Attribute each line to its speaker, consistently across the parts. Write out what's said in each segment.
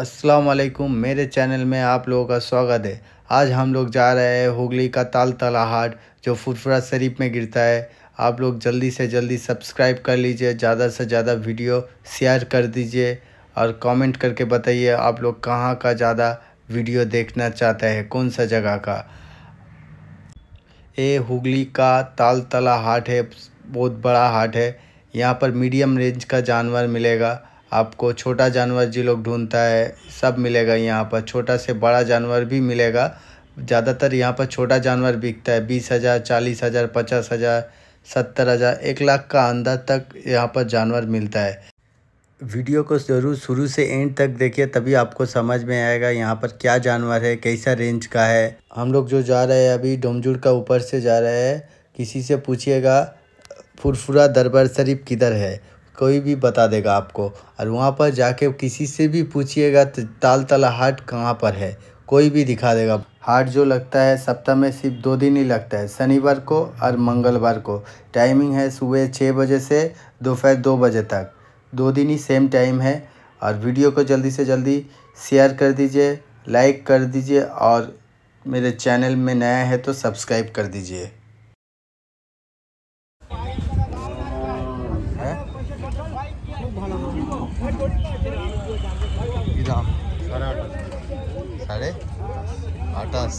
Speaker 1: अस्सलाम मेरे चैनल में आप लोगों का स्वागत है। आज हम लोग जा रहे हैं हुगली का ताल तला हाट जो फुरफुरा शरीफ में गिरता है। आप लोग जल्दी से जल्दी सब्सक्राइब कर लीजिए, ज़्यादा से ज़्यादा वीडियो शेयर कर दीजिए और कमेंट करके बताइए आप लोग कहाँ का ज़्यादा वीडियो देखना चाहते हैं, कौन सा जगह का? ये हुगली का ताल तला हाट है, बहुत बड़ा हाट है। यहाँ पर मीडियम रेंज का जानवर मिलेगा। आपको छोटा जानवर जी लोग ढूंढता है, सब मिलेगा यहाँ पर। छोटा से बड़ा जानवर भी मिलेगा। ज़्यादातर यहाँ पर छोटा जानवर बिकता है। बीस हज़ार, चालीस हज़ार, पचास हज़ार, सत्तर हज़ार, एक लाख का अंदर तक यहाँ पर जानवर मिलता है। वीडियो को ज़रूर शुरू से एंड तक देखिए, तभी आपको समझ में आएगा यहाँ पर क्या जानवर है, कैसा रेंज का है। हम लोग जो जा रहे हैं अभी डोमजुड़ का ऊपर से जा रहे हैं। किसी से पूछिएगा, फुरफुरा दरबार शरीफ किधर है? कोई भी बता देगा आपको। और वहाँ पर जाके किसी से भी पूछिएगा तो ताल तला हाट कहाँ पर है। कोई भी दिखा देगा। हाट जो लगता है सप्ताह में सिर्फ़ दो दिन ही लगता है, शनिवार को और मंगलवार को। टाइमिंग है सुबह छः बजे से दोपहर दो बजे तक। दो दिन ही सेम टाइम है। और वीडियो को जल्दी से जल्दी शेयर कर दीजिए, लाइक कर दीजिए और मेरे चैनल में नया है तो सब्सक्राइब कर दीजिए। সাড়ে আঠাশ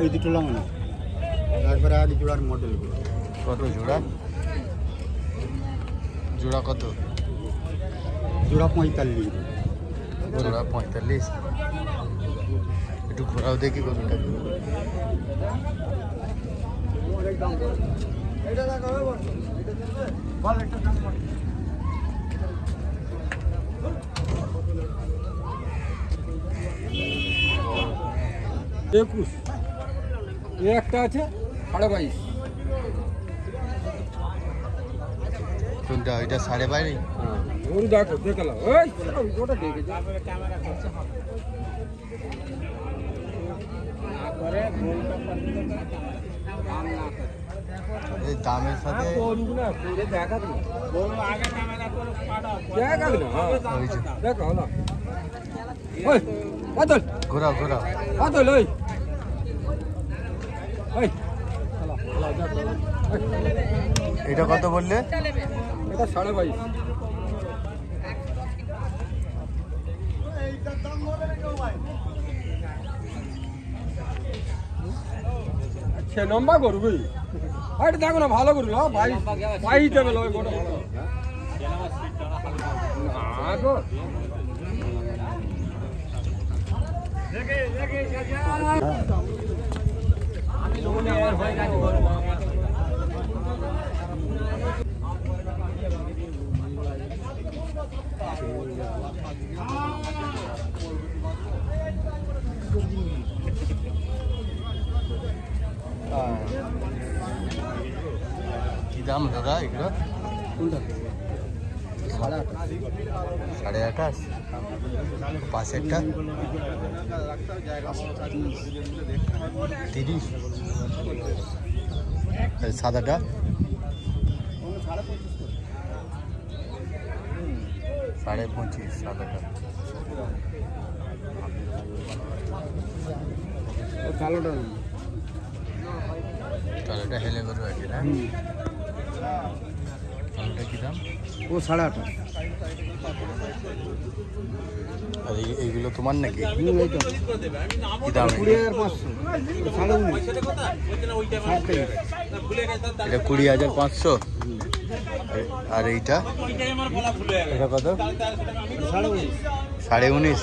Speaker 2: এই দুটো লাগানো না একবারে আগে জোড়ার মডেলগুলো
Speaker 1: কত জোড়া জোড়া কত
Speaker 2: জোড়া পঁয়তাল্লিশ
Speaker 1: জোড়া পঁয়তাল্লিশ একটু ঘোরাও দেখি গরুটা
Speaker 3: একুশ। একটা আছে সাড়ে বাইশ।
Speaker 1: কোনটা ওইটা সাড়ে বাইরে
Speaker 3: ওর দেখো দেখালাম ওই ওটা দেখে যা।
Speaker 1: এই দামের সাথে
Speaker 3: হ্যাঁ।
Speaker 1: ঘোরাও ঘোরাও।
Speaker 3: ওই,
Speaker 1: এটা কত বললে?
Speaker 3: এটা সাড়ে বাইশ। সে লম্বা করু বুঝলি? এটা দেখো না, ভালো করু বাইশ বাইশ দেবে গোটা ভালো না
Speaker 1: দাম দাদা এগুলো
Speaker 2: কোনটা
Speaker 1: সাড়ে আঠাশ পাশেরটা তিরিশ আর সাদাটা সাড়ে পঁচিশ সাদাটা
Speaker 2: ও কালোটা না
Speaker 1: কালোটা হেলে গরু আছে না। কালোটা কি দাম?
Speaker 2: ও সাড়ে আঠাশ
Speaker 1: আর এই- এইগুলো তোমার নাকি? কি দাম এটা কুড়ি হাজার পাঁচশো। আর এইটা? এটা কত?
Speaker 2: সাড়ে উনিশ।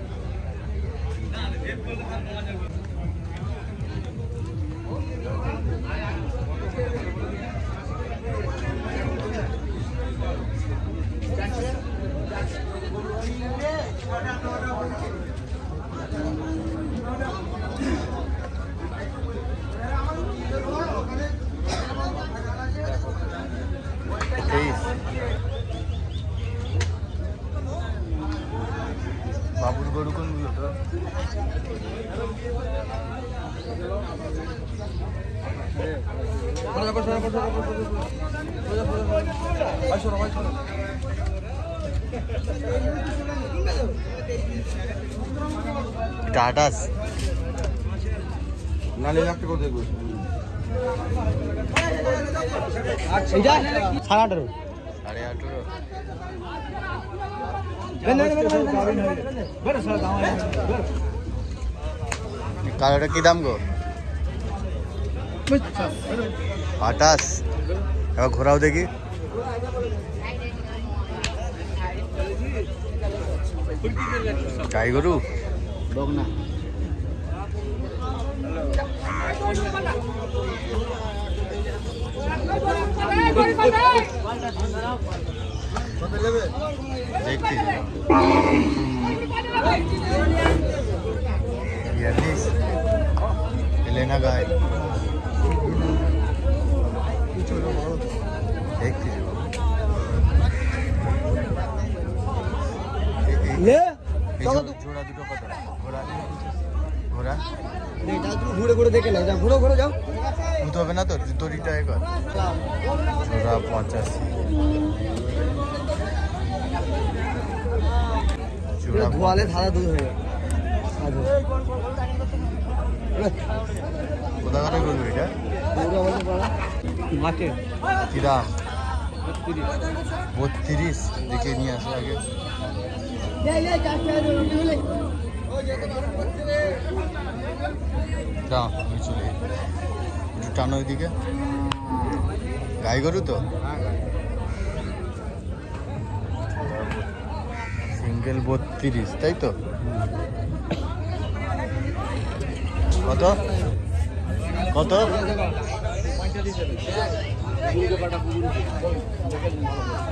Speaker 1: টাটাস
Speaker 2: নালে একটা করে দেখব।
Speaker 3: সাড়ে আঠারো।
Speaker 1: সাড়ে আঠেরো। কালোটা কি দাম গো? আটাশ এবার ঘোরাও দেখি। গাই গরু
Speaker 2: বকনা
Speaker 1: দেখতে। বিয়াল্লিশ এলেনা জোড়া দুটো কত? ঘোড়া ঘোড়া?
Speaker 3: ঘুরে ঘুরে দেখে নাও যাও ঘুরো ঘুরো যাও।
Speaker 1: ভূত হবে না তো তোরিটা একবার জোড়া জোড়া
Speaker 3: ধোয়ালে ধারা দুধ হয়ে
Speaker 1: কোথা করে এটা? বত্রিশ? দেখে নিয়ে আসো আগে। দাও আমি টানো ওইদিকে গাই গরু তো? সিঙ্গেল বত্রিশ তাই তো? কত? কত?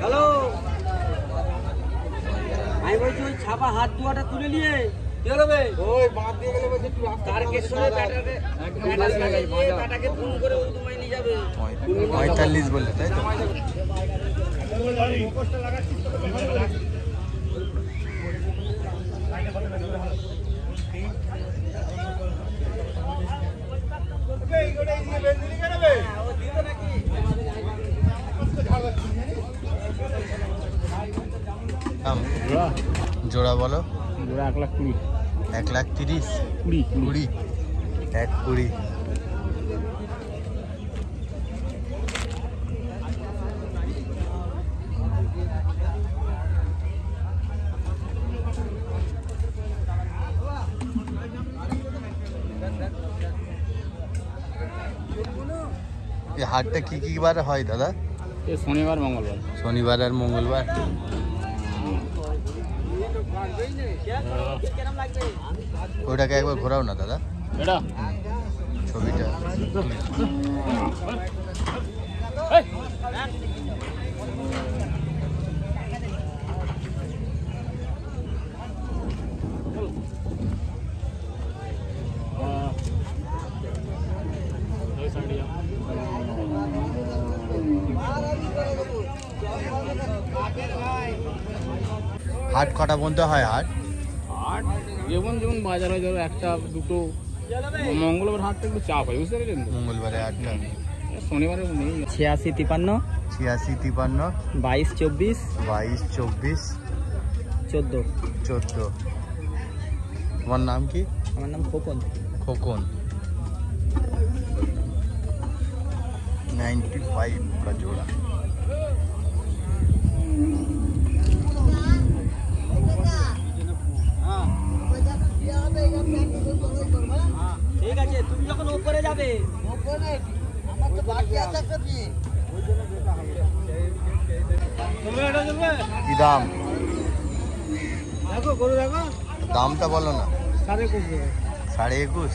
Speaker 4: হ্যালো আমি বলছি ওই ছাপা হাত দুয়াটা তুলে নিয়ে ও
Speaker 1: পঁয়তাল্লিশ বললে তাই তো? দাম জোড়া? বলো।
Speaker 3: এক লাখ কুড়ি।
Speaker 1: এক লাখ তিরিশ?
Speaker 3: কুড়ি
Speaker 1: কুড়ি। এক কুড়ি। এই হাটটা কি কি বার হয় দাদা?
Speaker 3: শনিবার মঙ্গলবার।
Speaker 1: শনিবার আর মঙ্গলবার? ওটাকে একবার ঘোরাও না দাদা। ছবিটা। হাট কটা পর্যন্ত হয় হাট?
Speaker 5: যেমন যেমন বাজার হয় ধরো একটা দুটো মঙ্গলবার হাটটা একটু চাপ হয় বুঝতে পারলেন তো
Speaker 1: মঙ্গলবারে আটটা
Speaker 5: শনিবারে নেই
Speaker 4: ছিয়াশি তিপান্ন
Speaker 1: ছিয়াশি তিপান্ন
Speaker 4: বাইশ চব্বিশ
Speaker 1: বাইশ চব্বিশ
Speaker 4: চোদ্দো
Speaker 1: চোদ্দো তোমার নাম কি
Speaker 4: আমার নাম খোকন
Speaker 1: খোকন नाइन्टी फाइव का जोड़ा
Speaker 4: ঠিক আছে তুমি যখন ওপরে যাবে।
Speaker 1: কি দাম?
Speaker 3: দেখো গরু দেখো।
Speaker 1: দামটা বলো না।
Speaker 3: সাড়ে একুশ
Speaker 1: সাড়ে একুশ?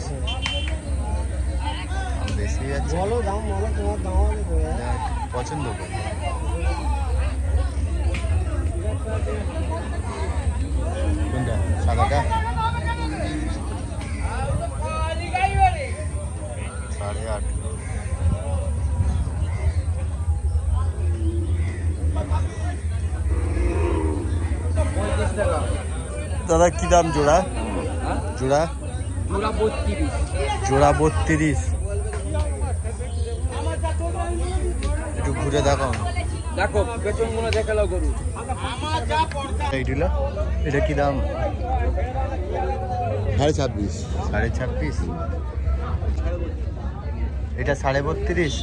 Speaker 1: বেশি
Speaker 2: বলো দাম বলো তোমার দাম
Speaker 1: পছন্দ করি। কোনটা? সাদাটা? সাড়ে আট দাদা কি দাম জোড়া? জোড়া?
Speaker 4: জোড়া বত্রিশ।
Speaker 1: একটু ঘুরে দেখো
Speaker 4: দেখো পেছনগুলো দেখে গরু।
Speaker 1: এইগুলো এটা কি দাম?
Speaker 2: সাড়ে ছাব্বিশ।
Speaker 1: সাড়ে ছাব্বিশ। এটা সাড়ে বত্রিশ।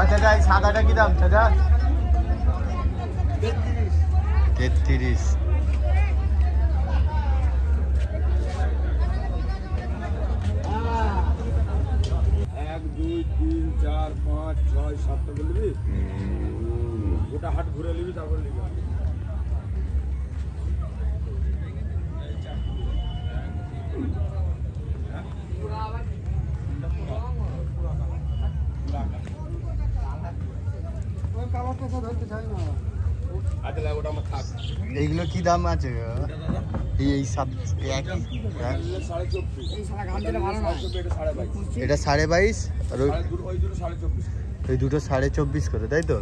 Speaker 1: আচ্ছা এই সাদাটা কি দাম দাদা তেত্রিশ
Speaker 3: এক দুই তিন চার পাঁচ ছয় সাতটা বলবি গোটা হাট ঘুরে নিবি তারপর নিবি আচ্ছা ওটা আমার থাক
Speaker 1: এইগুলো কি দাম আছে এই এই সব একই হ্যাঁ?
Speaker 3: সাড়ে চব্বিশ সাড়ে চব্বিশ, এটা সাড়ে বাইশ
Speaker 1: এটা সাড়ে বাইশ আর ওই
Speaker 3: সাড়ে দুটো ওই দুটো সাড়ে চব্বিশ
Speaker 1: ওই দুটো সাড়ে চব্বিশ করে তাই তো?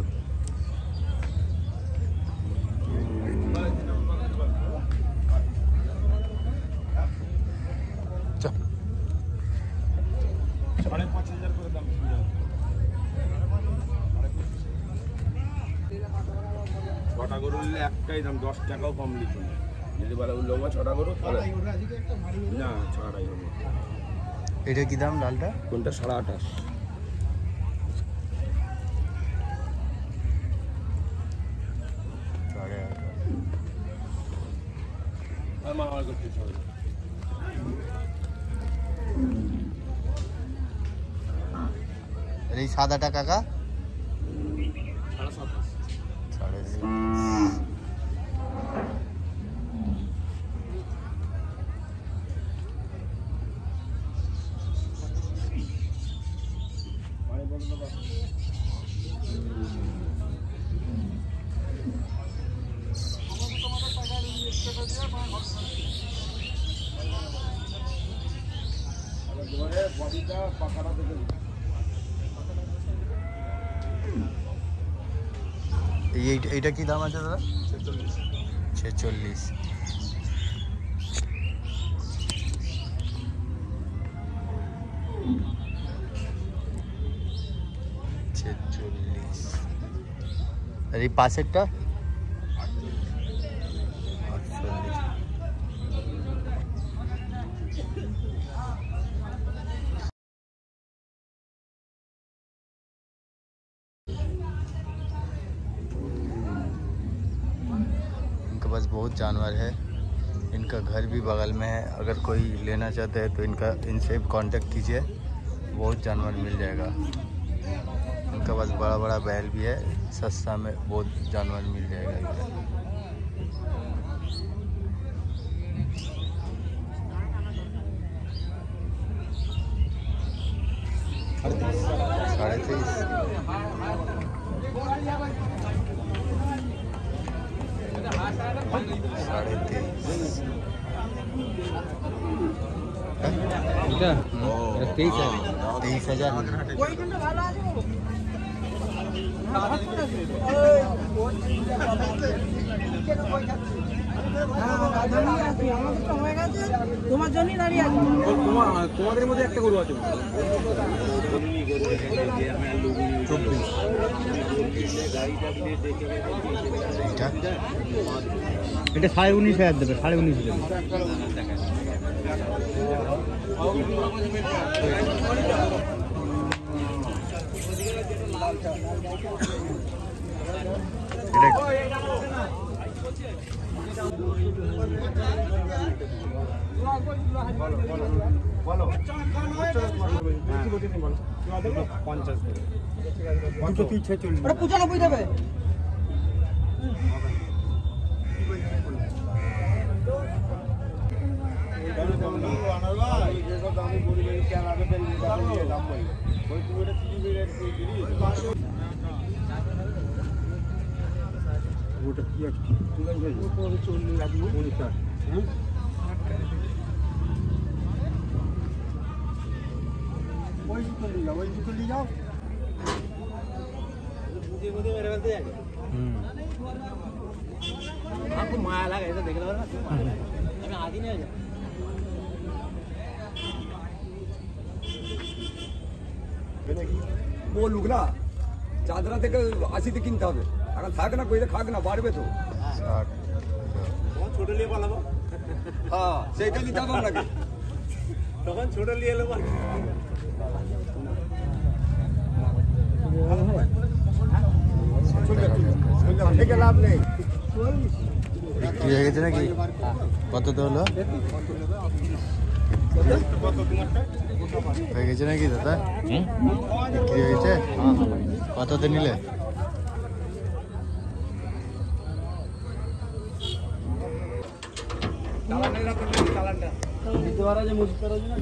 Speaker 3: ছটা গরু নিলে একটাই দাম দশ টাকাও কম লিখুন যদি বলে ছটা গরু না ছটাই হবে।
Speaker 1: এটা কি দাম লালটা?
Speaker 3: কোনটা? সাড়ে আঠাশ
Speaker 1: সাড়ে আঠাশ
Speaker 3: আর মারামারি করতে হবে
Speaker 1: আর এই সাদাটা কাকা।
Speaker 3: মানে বডিটা পাখাটা দেখে
Speaker 1: এইটা- এইটা কি দাম আছে দাদা
Speaker 3: ছেচল্লিশ
Speaker 1: ছেচল্লিশ ছেচল্লিশ আর এই পাশেরটা पास बहुत जानवर है। इनका घर भी बगल में है। अगर कोई लेना चाहते हैं तो इनका, इनसे कांटेक्ट कीजिए। बहुत जानवर मिल जाएगा। इनका पास बड़ा बड़ा बैल भी है। सस्ता में बहुत जानवर मिल जाएगा इधर साढ़े तेईस সাড়ে তেইশ তেইশ
Speaker 6: তোমার জন্যই দাঁড়িয়ে আছি
Speaker 3: তোমাদের মধ্যে একটা গরু আছে
Speaker 1: চব্বিশ। এইটা
Speaker 2: এটা সাড়ে উনিশ হাজার দেবে সাড়ে উনিশ দেবে।
Speaker 1: পঞ্চাশ
Speaker 3: ওটা পঁচানব্বই দেবে।
Speaker 7: ওই দুটো নিয়ে যাও ওই দুটো নিয়ে যাও
Speaker 2: आपको माया लगा ऐसा देख लो ना। आधी नहीं हो
Speaker 8: वो लुगला चादरा देख आसी दिखी था अगर थाक ना कोई खाक ना बाड़ में तो। हाँ, छोटे लिए वाला
Speaker 7: हाँ सही का निता बन लगे।
Speaker 1: तখন छोटे लिए लोग বিক্রি হয়ে গেছে নাকি? কততে হলো? হয়ে গেছে নাকি দাদা? বিক্রি হয়ে গেছে? কততে নিলে?
Speaker 2: দিতে পারা যে রয়েছে না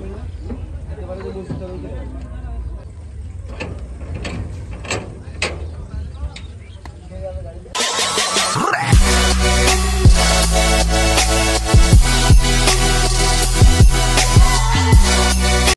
Speaker 2: দিতে পারা যে রয়েছে